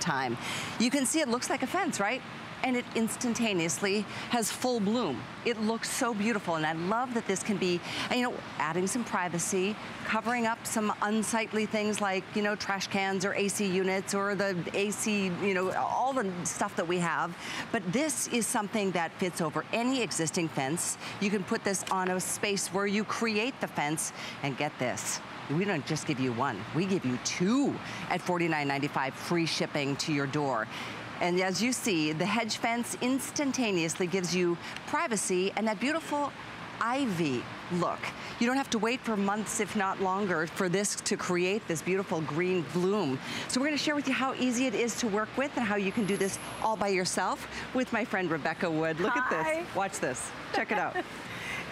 time. You can see it looks like a fence, right? and it instantaneously has full bloom. It looks so beautiful, and I love that this can be, you know, adding some privacy, covering up some unsightly things like, you know, trash cans or AC units or the AC, you know, all the stuff that we have. But this is something that fits over any existing fence. You can put this on a space where you create the fence, and get this, we don't just give you one, we give you two at $49.95 free shipping to your door. And as you see, the hedge fence instantaneously gives you privacy and that beautiful ivy look. You don't have to wait for months, if not longer, for this to create this beautiful green bloom. So we're gonna share with you how easy it is to work with and how you can do this all by yourself with my friend Rebecca Wood. Look Hi. at this, watch this, check it out.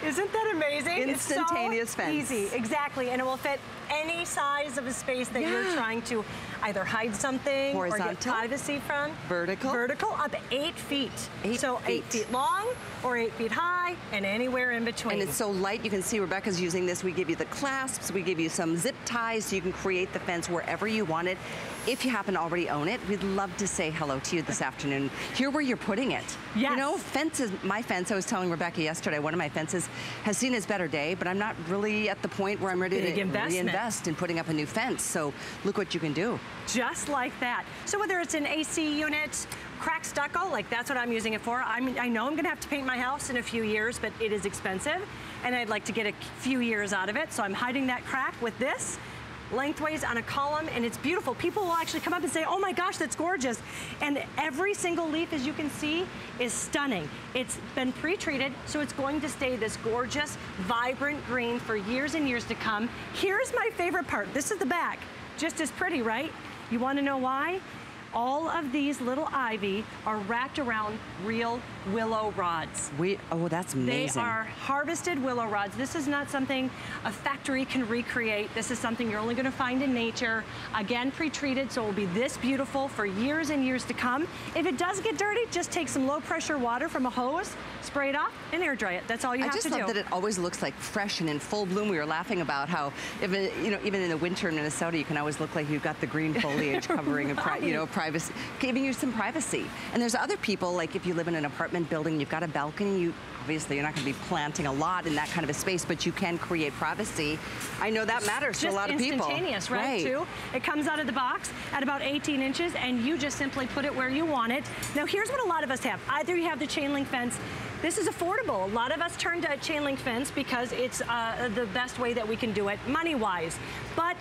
Isn't that amazing? Instantaneous it's so fence. Easy, exactly, and it will fit any size of a space that yeah. you're trying to either hide something Horizontal. or get privacy from. Vertical. Vertical, up eight feet. Eight so feet. eight feet long or eight feet high and anywhere in between. And it's so light, you can see Rebecca's using this. We give you the clasps, we give you some zip ties so you can create the fence wherever you want it. If you happen to already own it, we'd love to say hello to you this afternoon. Here where you're putting it. Yes. You know, fences, my fence, I was telling Rebecca yesterday, one of my fences has seen its better day, but I'm not really at the point where I'm ready Big to investment. reinvest in putting up a new fence. So look what you can do. Just like that. So whether it's an AC unit, crack stucco, like that's what I'm using it for. I'm, I know I'm gonna have to paint my house in a few years, but it is expensive, and I'd like to get a few years out of it, so I'm hiding that crack with this lengthways on a column and it's beautiful. People will actually come up and say, oh my gosh, that's gorgeous. And every single leaf, as you can see, is stunning. It's been pre-treated, so it's going to stay this gorgeous, vibrant green for years and years to come. Here's my favorite part. This is the back. Just as pretty, right? You wanna know why? all of these little ivy are wrapped around real willow rods. We, oh, that's amazing. They are harvested willow rods. This is not something a factory can recreate. This is something you're only gonna find in nature. Again, pre-treated, so it will be this beautiful for years and years to come. If it does get dirty, just take some low pressure water from a hose, spray it off, and air dry it. That's all you I have to do. I just love that it always looks like fresh and in full bloom. We were laughing about how, even you know, even in the winter in Minnesota, you can always look like you've got the green foliage covering, a pri- you know, privacy, giving you some privacy. And there's other people, like if you live in an apartment building, you've got a balcony, you obviously you're not going to be planting a lot in that kind of a space, but you can create privacy. I know that matters to a lot of people. instantaneous, right, too? It comes out of the box at about 18 inches, and you just simply put it where you want it. Now, here's what a lot of us have. Either you have the chain link fence, this is affordable. A lot of us turn to chain link fence because it's uh, the best way that we can do it money-wise. But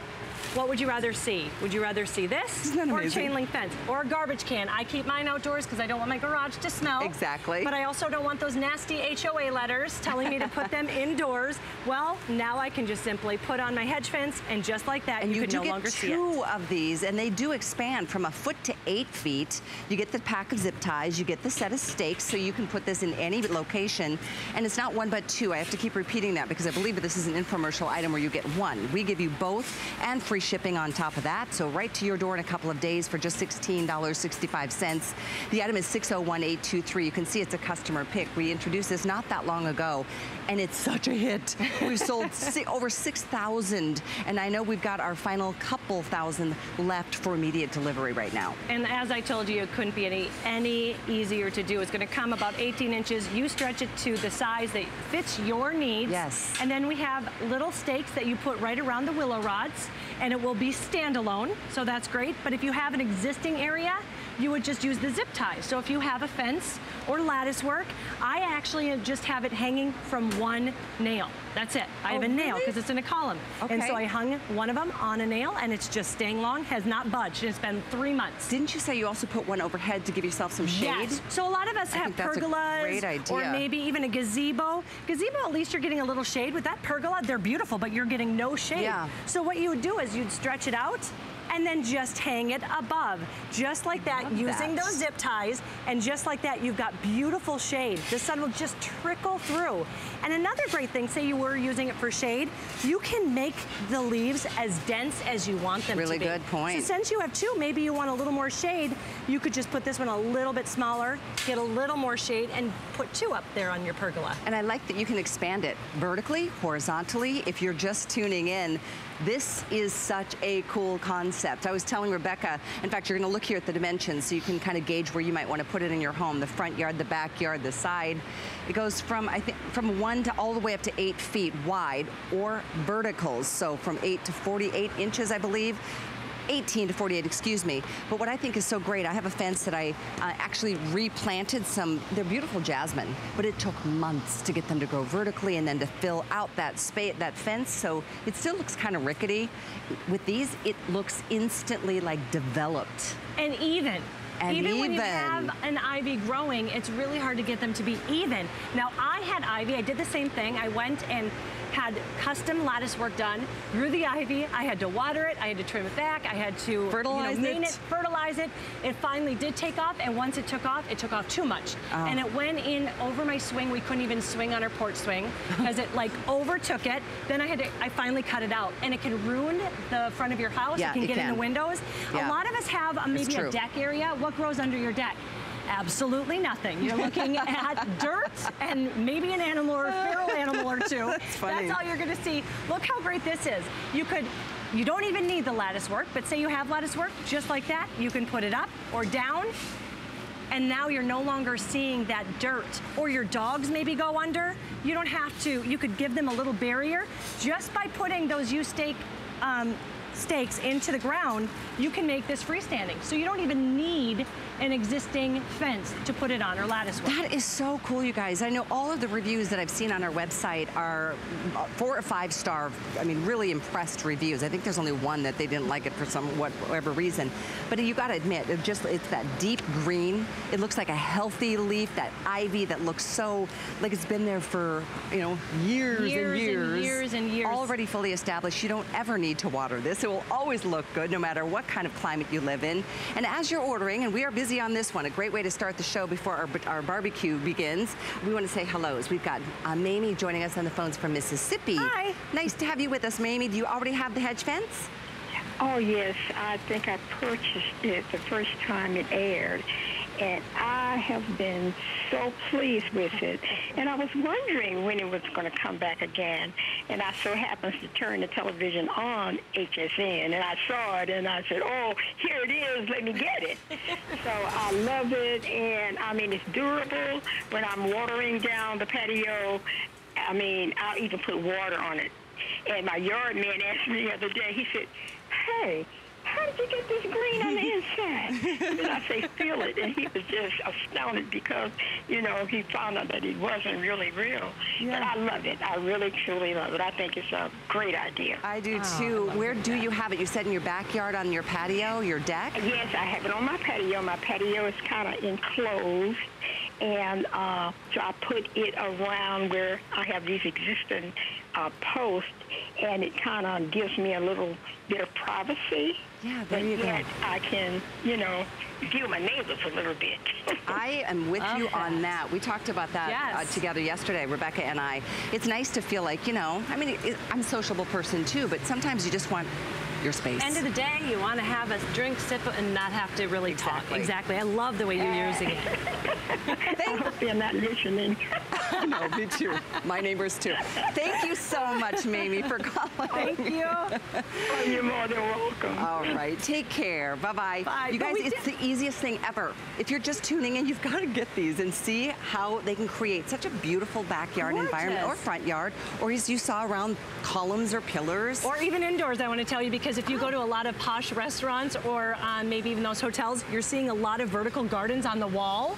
what would you rather see? Would you rather see this or a amazing? chain link fence or a garbage can? I keep mine outdoors because I don't want my garage to smell. Exactly. But I also don't want those nasty HOA letters telling me to put them indoors. Well, now I can just simply put on my hedge fence and just like that, And you, you, can no longer see it. you get two of these, and they do expand from a foot to eight feet. You get the pack of zip ties, you get the set of stakes, so you can put this in any location. And it's not one but two. I have to keep repeating that because I believe that this is an infomercial item where you get one. We give you both and free shipping on top of that. So right to your door in a couple of days for just $16.65. The item is 601823. You can see it's a customer pick. We introduced this not that long ago, and it's such a hit. We've sold over 6,000, and I know we've got our final couple thousand left for immediate delivery right now. And as I told you, it couldn't be any, any easier to do. It's gonna come about 18 inches. You stretch it to the size that fits your needs. Yes. And then we have little stakes that you put right around the willow rods, and it will be standalone, so that's great. But if you have an existing area, you would just use the zip ties. So if you have a fence or lattice work, I actually just have it hanging from one nail. That's it. I Oh, have a nail really? because it's in a column. And so I hung one of them on a nail and it's just staying long, has not budged. It's been three months. Didn't you say you also put one overhead to give yourself some shade? Yes. So a lot of us I have think that's a pergolas great idea. or maybe even a gazebo. Gazebo, at least you're getting a little shade. With that pergola, they're beautiful, but you're getting no shade. Yeah. So what you would do is you'd stretch it out and then just hang it above. Just like that, Love using that. those zip ties, and just like that, you've got beautiful shade. The sun will just trickle through. And another great thing, say you were using it for shade, you can make the leaves as dense as you want them Really to be. good point. So since you have two, maybe you want a little more shade, you could just put this one a little bit smaller, get a little more shade, and put two up there on your pergola. And I like that you can expand it vertically, horizontally. If you're just tuning in, this is such a cool concept. I was telling Rebecca, in fact, you're going to look here at the dimensions so you can kind of gauge where you might want to put it in your home, the front yard, the backyard, the side. It goes from, I think, from one to all the way up to eight feet wide or verticals. So from eight to 48 inches, I believe. 18 to 48, excuse me. But what I think is so great, I have a fence that I uh, actually replanted some, they're beautiful jasmine, but it took months to get them to grow vertically and then to fill out that space, that fence. So it still looks kind of rickety. With these, it looks instantly like developed. And even. And even, even, when you have an ivy growing, it's really hard to get them to be even. Now, I had ivy, I did the same thing. I went and had custom lattice work done, grew the ivy, I had to water it, I had to trim it back, I had to fertilize you know, it. it. fertilize it. It finally did take off, and once it took off, it took off too much. Oh. And it went in over my swing. We couldn't even swing on our porch swing because it like overtook it. Then I had to, I finally cut it out. And it can ruin the front of your house. Yeah, it can it get in the windows. Yeah. A lot of us have uh, maybe a deck area. What grows under your deck? Absolutely nothing. You're looking at dirt and maybe an animal or a feral animal or two. That's funny. all you're going to see. Look how great this is. You could, you don't even need the lattice work, but say you have lattice work, just like that, you can put it up or down. And now you're no longer seeing that dirt or your dogs maybe go under. You don't have to, you could give them a little barrier just by putting those U stake um, stakes into the ground, you can make this freestanding. So you don't even need an existing fence to put it on or lattice work. That is so cool, you guys. I know all of the reviews that I've seen on our website are uh, four or five star, I mean, really impressed reviews. I think there's only one that they didn't like it for some whatever reason. But you got to admit, it just it's that deep green. It looks like a healthy leaf, that ivy that looks so like it's been there for, you know, years, Years and and years. years and years. Already fully established. You don't ever need to water this. It will always look good no matter what kind of climate you live in. And as you're ordering, and we are busy on this one, a great way to start the show before our, our barbecue begins, we want to say hellos. We've got uh, Mamie joining us on the phones from Mississippi. Hi. Nice to have you with us, Mamie. Do you already have the hedge fence? Oh, yes. I think I purchased it the first time it aired. And I have been so pleased with it. And I was wondering when it was going to come back again. And I so happens to turn the television on HSN. And I saw it and I said, oh, here it is. Let me get it. so I love it. And I mean, it's durable. When I'm watering down the patio, I mean, I'll even put water on it. And my yard man asked me the other day, he said, hey, how did you get this green on the inside? and I say, feel it. And he was just astounded because, you know, he found out that it wasn't really real. But I love it. I really, truly love it. I think it's a great idea. I do too. Where do you have it? You said in your backyard on your patio, your deck? Yes, I have it on my patio. My patio is kind of enclosed. And uh, so I put it around where I have these existing uh, posts, and it kind of gives me a little bit of privacy. Yeah, there but you go. yet I can, you know, view my neighbors a little bit. I am with you on that. that. We talked about that uh, together yesterday, Rebecca and I. It's nice to feel like, you know, I mean, it, I'm a sociable person too, but sometimes you just want your space. End of the day, you want to have a drink, sip, and not have to really talk. Exactly. Exactly. I love the way you're using it. I hope they're not listening. no, me too. My neighbors too. Thank you so much, Mamie, for calling. Thank you. Oh, you're more than welcome. All right, take care. Bye-bye. Bye. You guys, it's the easiest thing ever. If you're just tuning in, you've got to get these and see how they can create such a beautiful backyard environment or front yard, or as you saw around columns or pillars. Or even indoors, I want to tell you, because if you go to a lot of posh restaurants or um, maybe even those hotels, you're seeing a lot of vertical gardens on the wall.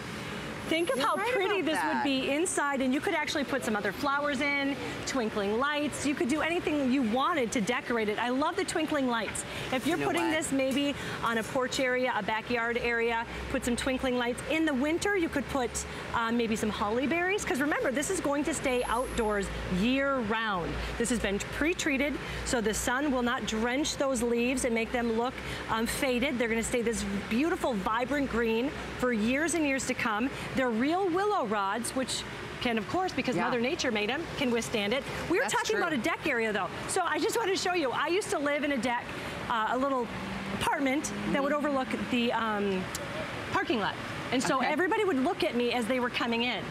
Think of You're how right pretty this that. would be inside, and you could actually put some other flowers in, twinkling lights. You could do anything you wanted to decorate it. I love the twinkling lights. If you're You know putting what? this maybe on a porch area, a backyard area, put some twinkling lights. In the winter, you could put um, maybe some holly berries, because remember, this is going to stay outdoors year round. This has been pre-treated, so the sun will not drench those leaves and make them look um, faded. They're gonna stay this beautiful, vibrant green for years and years to come. They're real willow rods, which can, of course, because Yeah. Mother Nature made them, can withstand it. We were That's talking true. about a deck area, though. So I just wanted to show you. I used to live in a deck, uh, a little apartment that would Mm-hmm. overlook the um, parking lot. And so Okay. everybody would look at me as they were coming in.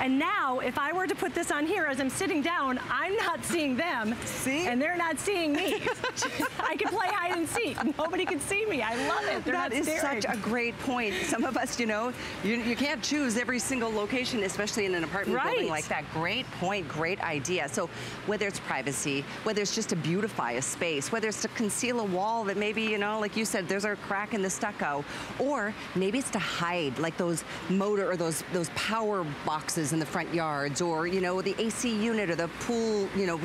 And now, if I were to put this on here as I'm sitting down, I'm not seeing them. See? And they're not seeing me. I can play hide and seek. Nobody can see me. I love it. They're That is such a great point. Some of us, you know, you, you can't choose every single location, especially in an apartment building like that. Great point, great idea. So whether it's privacy, whether it's just to beautify a space, whether it's to conceal a wall that maybe, you know, like you said, there's a crack in the stucco, or maybe it's to hide like those motor or those, those power boxes in the front yards, or, you know, the AC unit or the pool, you know,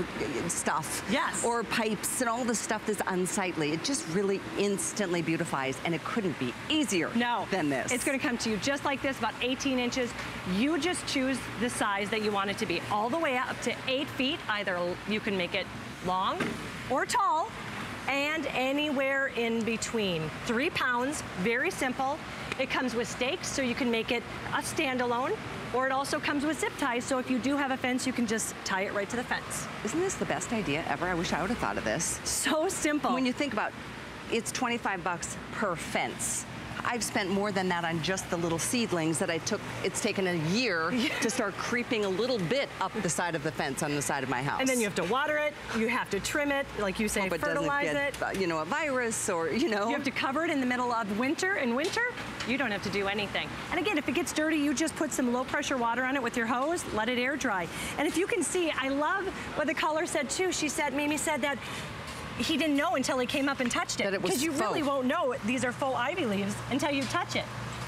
stuff. Yes. Or pipes and all the stuff that's unsightly. It just really instantly beautifies, and it couldn't be easier No. than this. It's going to come to you just like this, about 18 inches. You just choose the size that you want it to be, all the way up to eight feet. Either you can make it long or tall, and anywhere in between. Three pounds, very simple. It comes with stakes, so you can make it a standalone, or it also comes with zip ties, so if you do have a fence, you can just tie it right to the fence. Isn't this the best idea ever? I wish I would have thought of this. So simple. When you think about it's 25 bucks per fence. I've spent more than that on just the little seedlings that I took. It's taken a year to start creeping a little bit up the side of the fence on the side of my house. and then you have to water it, you have to trim it, like you say, Hope it fertilize get, it. uh, you know, a virus or, you know. You have to cover it in the middle of winter. In winter, you don't have to do anything. And again, if it gets dirty, you just put some low pressure water on it with your hose, let it air dry. And if you can see, I love what the caller said too. She said, Mimi said that he didn't know until he came up and touched it. That it was Because you really won't know these are faux ivy leaves until you touch it.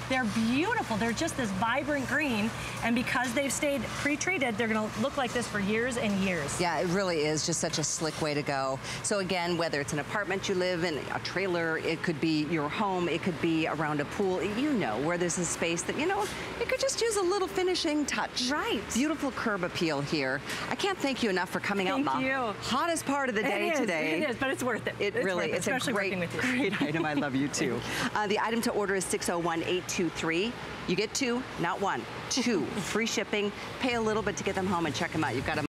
They're beautiful. They're just this vibrant green. And because they've stayed pre-treated, they're gonna look like this for years and years. Yeah, it really is just such a slick way to go. So again, whether it's an apartment you live in, a trailer, it could be your home, it could be around a pool, you know, where there's a space that, you know, it could just use a little finishing touch. Right. Beautiful curb appeal here. I can't thank you enough for coming Thank out the you. hottest part of the day it is, today. It is, but it's worth it. It it's really, it, it's especially a great, working with you. great item. I love you too. Uh, the item to order is 601823. You get two, not one, two. Free shipping. Pay a little bit to get them home and check them out. You've got a